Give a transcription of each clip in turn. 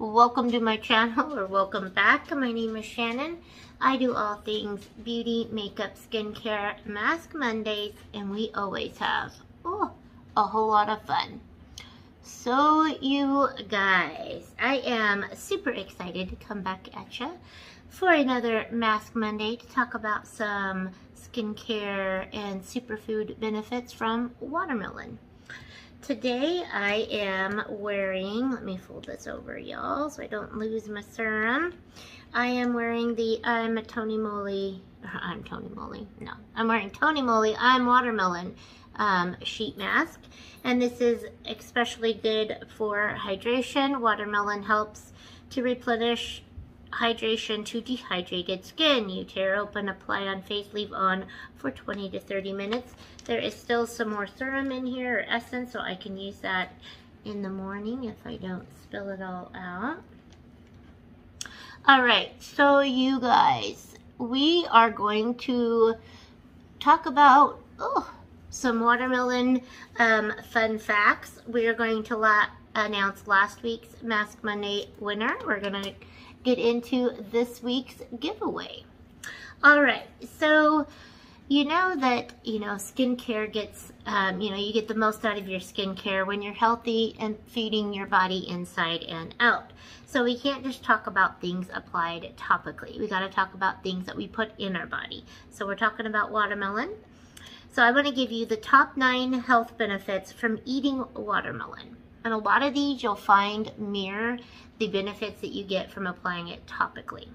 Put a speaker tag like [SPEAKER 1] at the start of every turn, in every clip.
[SPEAKER 1] Welcome to my channel or welcome back. My name is Shannon. I do all things beauty, makeup, skincare, Mask Mondays, and we always have oh, a whole lot of fun. So you guys, I am super excited to come back at you for another Mask Monday to talk about some skincare and superfood benefits from watermelon. Today I am wearing, let me fold this over y'all so I don't lose my serum. I am wearing the I'm Tony Moly, I'm Tony Moly, no. I'm wearing Tony Moly, I'm Watermelon um, sheet mask. And this is especially good for hydration. Watermelon helps to replenish hydration to dehydrated skin. You tear open, apply on face, leave on for 20 to 30 minutes. There is still some more serum in here, or essence, so I can use that in the morning if I don't spill it all out. All right, so you guys, we are going to talk about oh, some watermelon um, fun facts. We are going to la announce last week's Mask Monday winner. We're going to get into this week's giveaway. All right, so you know that, you know, skincare gets, um, you know, you get the most out of your skincare when you're healthy and feeding your body inside and out. So we can't just talk about things applied topically. We got to talk about things that we put in our body. So we're talking about watermelon. So I want to give you the top nine health benefits from eating watermelon. And a lot of these you'll find mirror the benefits that you get from applying it topically.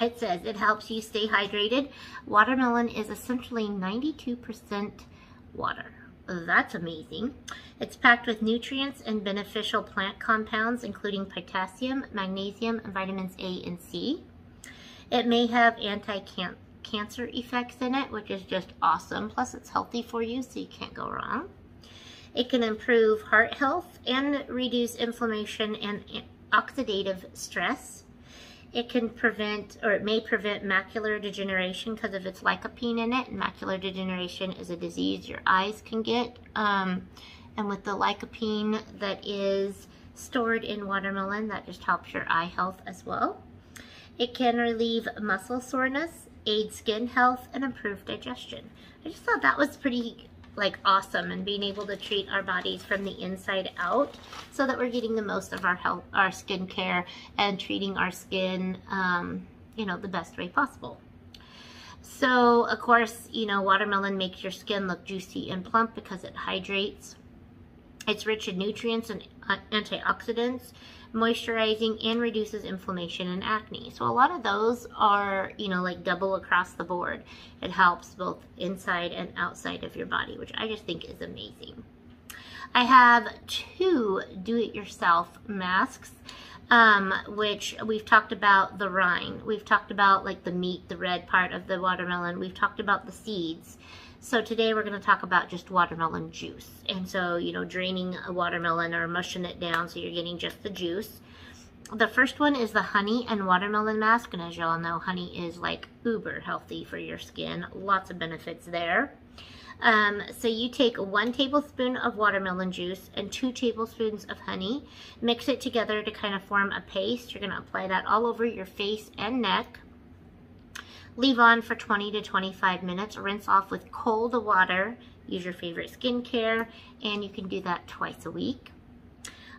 [SPEAKER 1] It says it helps you stay hydrated. Watermelon is essentially 92% water. That's amazing. It's packed with nutrients and beneficial plant compounds, including potassium, magnesium, and vitamins A and C. It may have anti-cancer effects in it, which is just awesome. Plus, it's healthy for you, so you can't go wrong. It can improve heart health and reduce inflammation and oxidative stress. It can prevent, or it may prevent macular degeneration because of its lycopene in it. Macular degeneration is a disease your eyes can get. Um, and with the lycopene that is stored in watermelon, that just helps your eye health as well. It can relieve muscle soreness, aid skin health, and improve digestion. I just thought that was pretty like awesome and being able to treat our bodies from the inside out so that we're getting the most of our health, our skincare and treating our skin, um, you know, the best way possible. So, of course, you know, watermelon makes your skin look juicy and plump because it hydrates. It's rich in nutrients and uh, antioxidants moisturizing, and reduces inflammation and acne. So a lot of those are, you know, like double across the board. It helps both inside and outside of your body, which I just think is amazing. I have two do-it-yourself masks, um, which we've talked about the rind. We've talked about like the meat, the red part of the watermelon. We've talked about the seeds. So today we're going to talk about just watermelon juice. And so, you know, draining a watermelon or mushing it down so you're getting just the juice. The first one is the honey and watermelon mask. And as y'all know, honey is like uber healthy for your skin. Lots of benefits there. Um, so you take one tablespoon of watermelon juice and two tablespoons of honey. Mix it together to kind of form a paste. You're going to apply that all over your face and neck. Leave on for 20 to 25 minutes. Rinse off with cold water. Use your favorite skincare, and you can do that twice a week.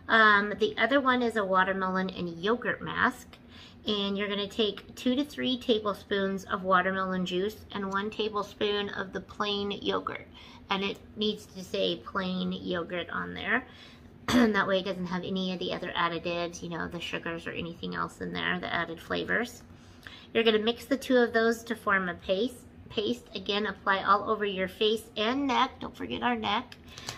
[SPEAKER 1] Um, the other one is a watermelon and yogurt mask. And you're going to take two to three tablespoons of watermelon juice and one tablespoon of the plain yogurt. And it needs to say plain yogurt on there. And that way it doesn't have any of the other additives, you know, the sugars or anything else in there, the added flavors. You're going to mix the two of those to form a paste. Paste, again, apply all over your face and neck. Don't forget our neck.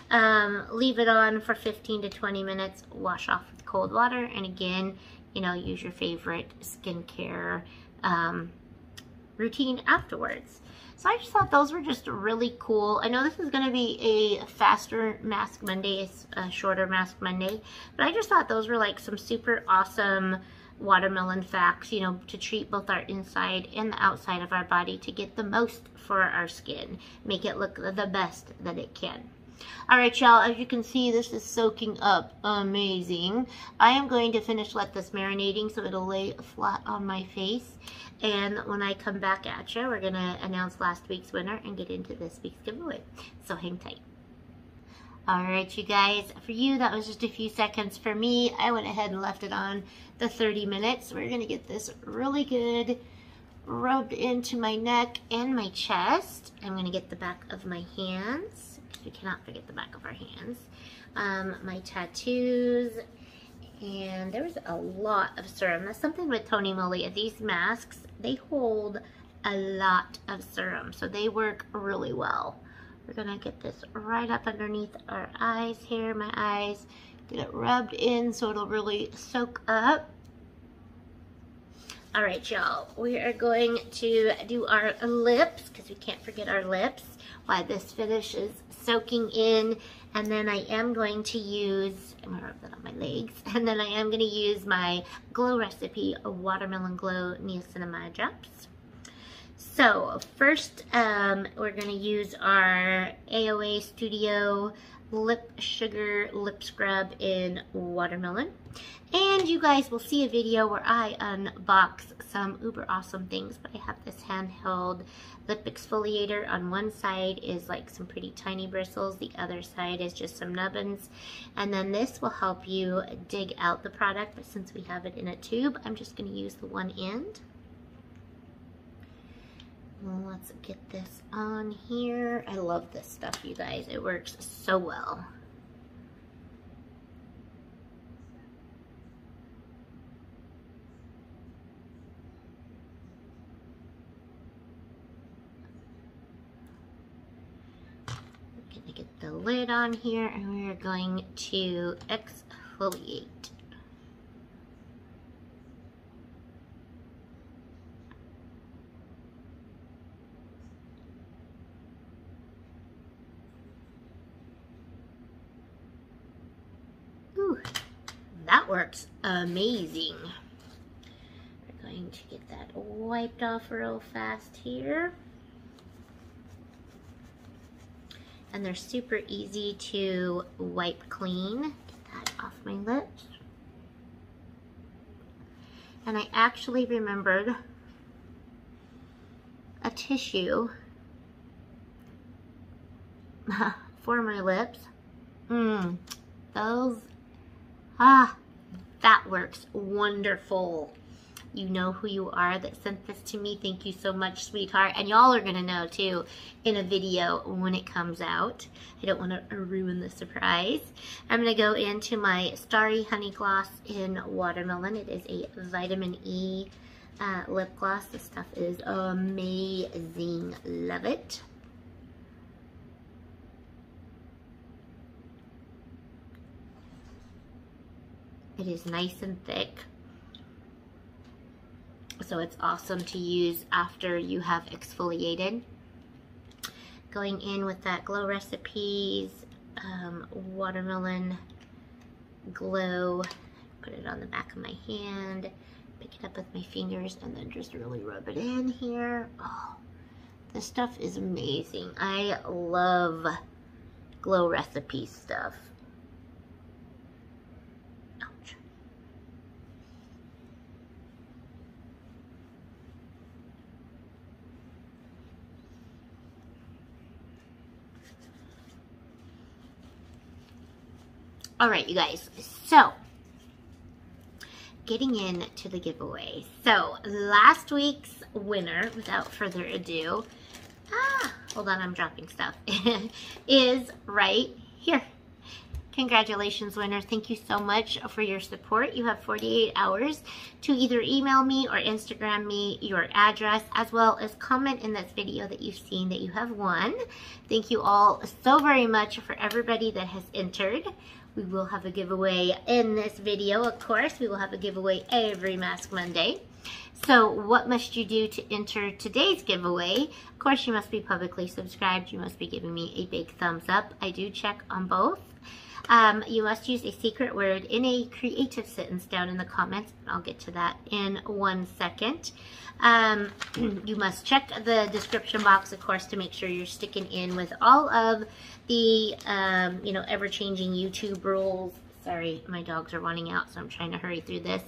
[SPEAKER 1] Um, leave it on for 15 to 20 minutes. Wash off with cold water. And again, you know, use your favorite skincare um, routine afterwards. So I just thought those were just really cool. I know this is going to be a faster Mask Monday, a shorter Mask Monday, but I just thought those were like some super awesome watermelon facts, you know, to treat both our inside and the outside of our body to get the most for our skin, make it look the best that it can. All right, y'all, as you can see, this is soaking up amazing. I am going to finish let this marinating so it'll lay flat on my face. And when I come back at you, we're gonna announce last week's winner and get into this week's giveaway. So hang tight. All right, you guys, for you, that was just a few seconds. For me, I went ahead and left it on the 30 minutes. We're gonna get this really good rubbed into my neck and my chest. I'm gonna get the back of my hands, we cannot forget the back of our hands. Um, my tattoos, and there was a lot of serum. That's something with Tony Moly. These masks, they hold a lot of serum, so they work really well. We're gonna get this right up underneath our eyes here, my eyes. Get it rubbed in so it'll really soak up. All right, y'all, we are going to do our lips because we can't forget our lips while this finish is soaking in. And then I am going to use, I'm gonna rub that on my legs, and then I am gonna use my Glow Recipe a Watermelon Glow Niacinamide Drops. So first, um, we're gonna use our AOA Studio Lip Sugar Lip Scrub in Watermelon. And you guys will see a video where I unbox some uber awesome things, but I have this handheld lip exfoliator. On one side is like some pretty tiny bristles, the other side is just some nubbins. And then this will help you dig out the product, but since we have it in a tube, I'm just gonna use the one end. Let's get this on here. I love this stuff, you guys. It works so well. gonna get the lid on here and we're going to exfoliate. That works amazing. We're going to get that wiped off real fast here. and they're super easy to wipe clean. Get that off my lips. And I actually remembered a tissue for my lips. Mmm, those, ah, that works wonderful you know who you are that sent this to me. Thank you so much, sweetheart. And y'all are gonna know too in a video when it comes out. I don't wanna ruin the surprise. I'm gonna go into my Starry Honey Gloss in Watermelon. It is a vitamin E uh, lip gloss. This stuff is amazing. Love it. It is nice and thick so it's awesome to use after you have exfoliated. Going in with that Glow Recipes um, Watermelon Glow, put it on the back of my hand, pick it up with my fingers, and then just really rub it in here. Oh, this stuff is amazing. I love Glow Recipes stuff. All right, you guys. So, getting into the giveaway. So, last week's winner, without further ado, ah, hold on, I'm dropping stuff, is right here. Congratulations, winner. Thank you so much for your support. You have 48 hours to either email me or Instagram me your address, as well as comment in this video that you've seen that you have won. Thank you all so very much for everybody that has entered. We will have a giveaway in this video, of course. We will have a giveaway every Mask Monday. So what must you do to enter today's giveaway? Of course, you must be publicly subscribed. You must be giving me a big thumbs up. I do check on both. Um, you must use a secret word in a creative sentence down in the comments. I'll get to that in one second. Um, you must check the description box, of course, to make sure you're sticking in with all of the, um, you know, ever-changing YouTube rules. Sorry, my dogs are running out, so I'm trying to hurry through this.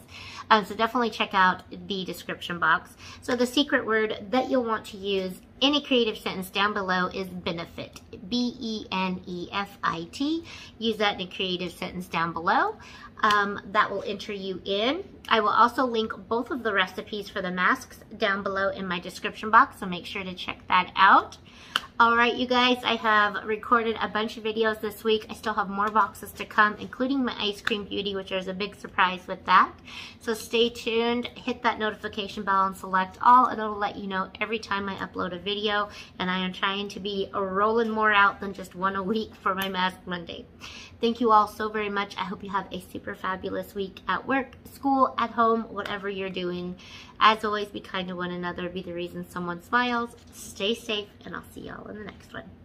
[SPEAKER 1] Um, so definitely check out the description box. So the secret word that you'll want to use in a creative sentence down below is benefit. B-E-N-E-F-I-T. Use that in a creative sentence down below. Um, that will enter you in. I will also link both of the recipes for the masks down below in my description box, so make sure to check that out. All right, you guys, I have recorded a bunch of videos this week. I still have more boxes to come, including my ice cream beauty, which is a big surprise with that. So stay tuned, hit that notification bell and select all, and it'll let you know every time I upload a video. And I am trying to be rolling more out than just one a week for my Mask Monday. Thank you all so very much. I hope you have a super fabulous week at work, school, at home, whatever you're doing. As always, be kind to one another. Be the reason someone smiles. Stay safe, and I'll see y'all in the next one.